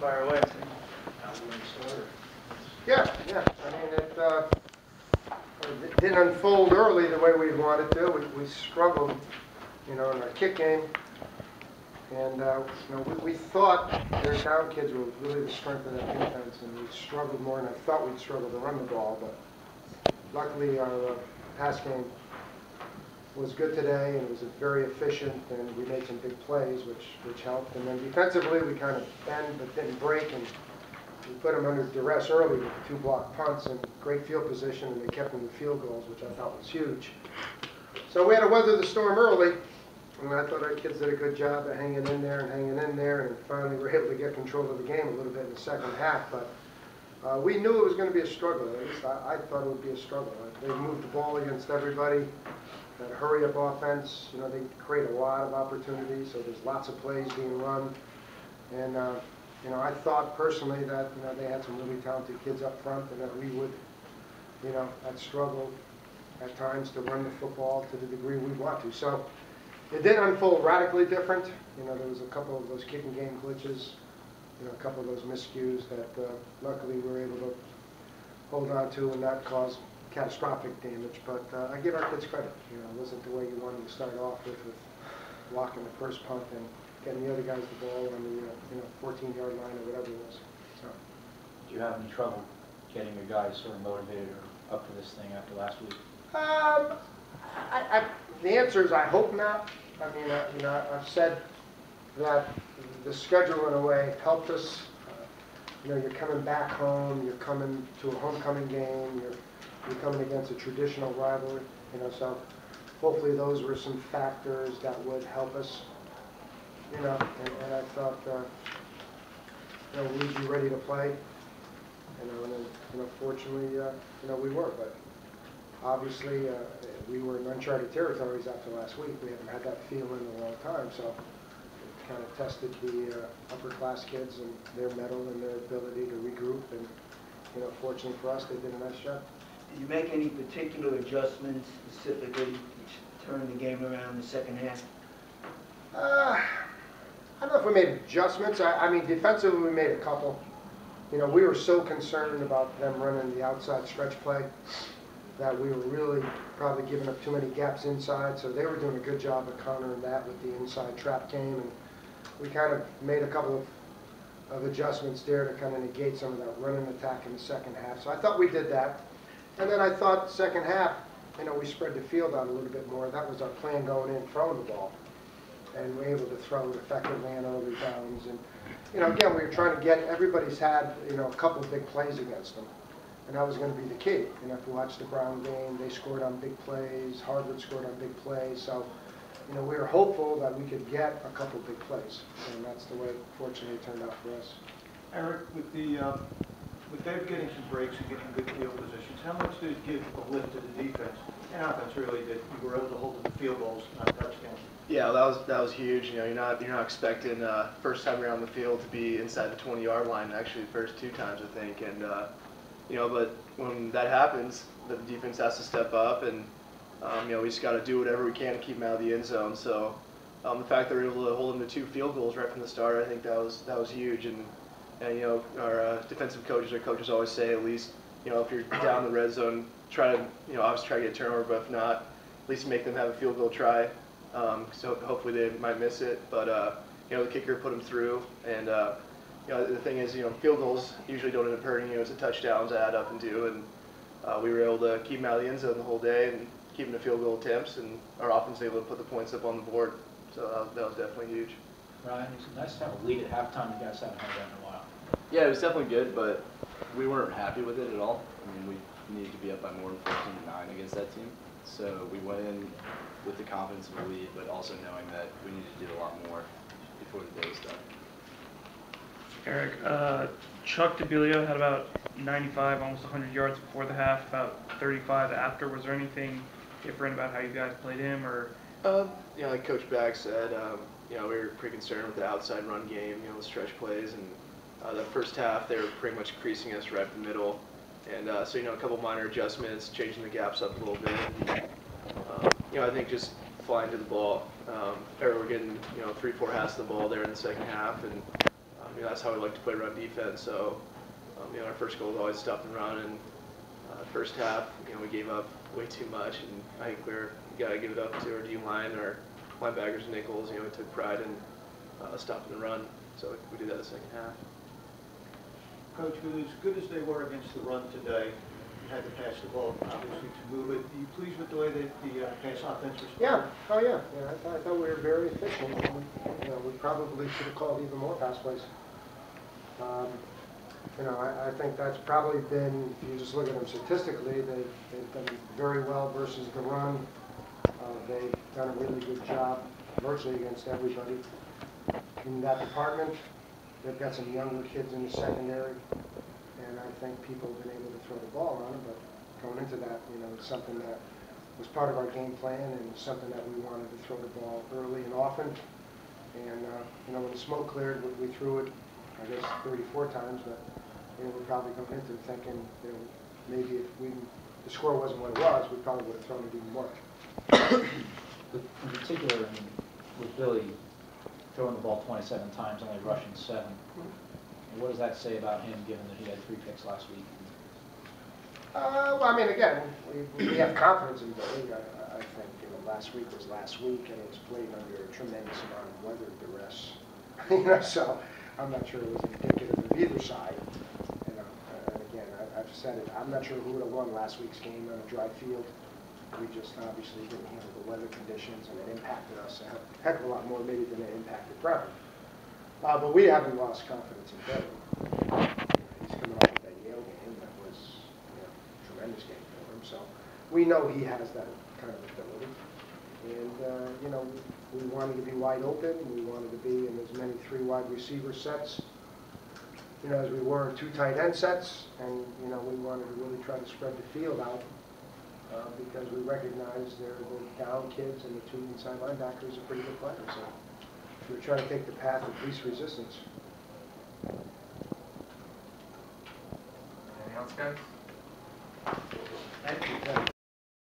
Fire away. Yeah, yeah, I mean, it, uh, it didn't unfold early the way we wanted to. We, we struggled, you know, in our kick game. And, uh, you know, we, we thought their down kids were really the strength of that defense, and we struggled more than I thought we'd struggle to run the ball, but luckily our uh, pass game was good today, and was very efficient, and we made some big plays, which, which helped. And then defensively, we kind of bend but didn't break, and we put them under duress early with two block punts and great field position, and they kept them to field goals, which I thought was huge. So we had to weather the storm early, and I thought our kids did a good job of hanging in there and hanging in there, and finally were able to get control of the game a little bit in the second half. But uh, we knew it was going to be a struggle. At least I, I thought it would be a struggle. They moved the ball against everybody. That hurry-up offense, you know, they create a lot of opportunities, so there's lots of plays being run. And, uh, you know, I thought personally that, you know, they had some really talented kids up front and that we would, you know, had struggled at times to run the football to the degree we want to. So it did unfold radically different. You know, there was a couple of those kicking game glitches, you know, a couple of those miscues that uh, luckily we were able to hold on to and not cause catastrophic damage. But uh, I give our kids credit. You know, it wasn't the way you wanted to start off with, with blocking the first punt and getting the other guys the ball on the, uh, you know, 14-yard line or whatever it was. So, Do you have any trouble getting your guys sort of motivated or up for this thing after last week? um, I, I, the answer is I hope not. I mean, uh, you know, I've said that the schedule in a way helped us. Uh, You know, you're coming back home, you're coming to a homecoming game, you're, you're coming against a traditional rivalry, you know, so hopefully those were some factors that would help us, you know, and, and I thought, uh, you know, we'd be ready to play, you know, and then, you know, fortunately, uh, you know, we were, but obviously, uh, we were in uncharted territories after last week. We haven't had that feeling in a long time, so it kind of tested the uh, upper-class kids and their mettle and their ability to regroup, and, you know, fortunately for us, they did a nice job. Did you make any particular adjustments specifically to turn the game around in the second half? Uh, I don't know if we made adjustments. I, I mean, defensively, we made a couple. You know, we were so concerned about them running the outside stretch play that we were really probably giving up too many gaps inside. So they were doing a good job of countering that with the inside trap game. And we kind of made a couple of, of adjustments there to kind of negate some of that running attack in the second half. So I thought we did that. And then I thought second half, you know, we spread the field out a little bit more. That was our plan going in, throwing the ball and we're able to throw it effectively on early downs. And, you know, again, we were trying to get, everybody's had, you know, a couple big plays against them. And that was going to be the key. You know, if you watch the Brown game, they scored on big plays, Harvard scored on big plays. So, you know, we were hopeful that we could get a couple big plays. And that's the way, fortunately, it turned out for us. Erik, with the, um, with Dave getting some breaks and getting good field positions, how much did it give a lift to the defense and offense really that you were able to hold the field goals, not touchdowns? Yeah, that was that was huge. You know, you're not you're not expecting uh, first time around the field to be inside the 20 yard line. Actually, the first two times I think, and uh, you know, but when that happens, the defense has to step up, and um, you know, we just got to do whatever we can to keep them out of the end zone. So um, the fact that we were able to hold them to two field goals right from the start, I think that was that was huge. And and you know, our uh, defensive coaches, our coaches always say at least you know if you're down the red zone, try to you know obviously try to get a turnover, but if not, at least make them have a field goal try. Um, so hopefully they might miss it, but uh, you know the kicker put them through, and uh, you know the thing is, you know field goals usually don't end up hurting you. Know, it's the touchdowns add up and do, and uh, we were able to keep them out of the end zone the whole day and keep them to field goal attempts, and our offense able to put the points up on the board. So that was, that was definitely huge. Ryan, it's nice to have a lead at halftime. You guys haven't had that in a while. Yeah, it was definitely good, but we weren't happy with it at all. I mean, we needed to be up by more than 14 to 9 against that team. So we went in with the confidence of the lead, but also knowing that we needed to do a lot more before the day was done. Erik, uh, Chuck Dibilio had about 95, almost 100 yards before the half, about 35 after. Was there anything different about how you guys played him, or Uh, you know, like Coach Back said, um, you know, we were pretty concerned with the outside run game, you know, the stretch plays, and uh, the first half they were pretty much creasing us right in the middle, and uh, so you know, a couple minor adjustments, changing the gaps up a little bit. Um, you know, I think just flying to the ball, um, we're getting you know three, four halves of the ball there in the second half, and um, you know, that's how we like to play run defense. So, um, you know, our first goal is always stop and run. And uh, first half, you know, we gave up way too much, and I think we're we gotta give it up to our D line, our linebackers, nickels. You know, we took pride in uh, stopping the run, so we did that the second half. Coach, with as good as they were against the run today, you had to pass the ball, obviously, to move it. Are you pleased with the way that the uh, pass offense responded? Yeah, oh yeah, yeah, I thought, I thought we were very efficient, we, you know, we probably should have called even more pass plays. Um, You know, I, I think that's probably been, if you just look at them statistically, they, they've done very well versus the run. Uh, they've done a really good job virtually against everybody in that department. They've got some younger kids in the secondary, and I think people have been able to throw the ball on them, but going into that, you know, it's something that was part of our game plan and something that we wanted to throw the ball early and often. And, uh, you know, when the smoke cleared, we- we threw it, I guess, 34 times, but, you know, we're probably going into thinking, you know, maybe if we, the score wasn't what it was, we probably would have thrown it even more. In particular, I mean, with Billy throwing the ball 27 times, only rushing seven, what does that say about him, given that he had three picks last week? Uh, well, I mean, again, we, we have confidence in Billy. I, I think, you know, last week was last week, and it was played under a tremendous amount of weather duress. You know, so I'm not sure it was indicative of either side. You know, and again, I, I've said it, I'm not sure who would have won last week's game on a dry field. We just obviously didn't handle the weather conditions, and it impacted us a heck- of a lot more maybe than it impacted Brown. Uh, but we haven't lost confidence in know, He's coming off of that Yale game that was, you know, tremendous game for him, so we know he has that kind of ability. And, uh, you know, we wanted to be wide open, we wanted to be in as many three wide receiver sets, you know, as we were two tight end sets, and, you know, we wanted to really try to spread the field out, uh, because we recognize they're the down kids and the two inside linebackers are pretty good players, so we're trying to take the path of least resistance. Anything else, guys?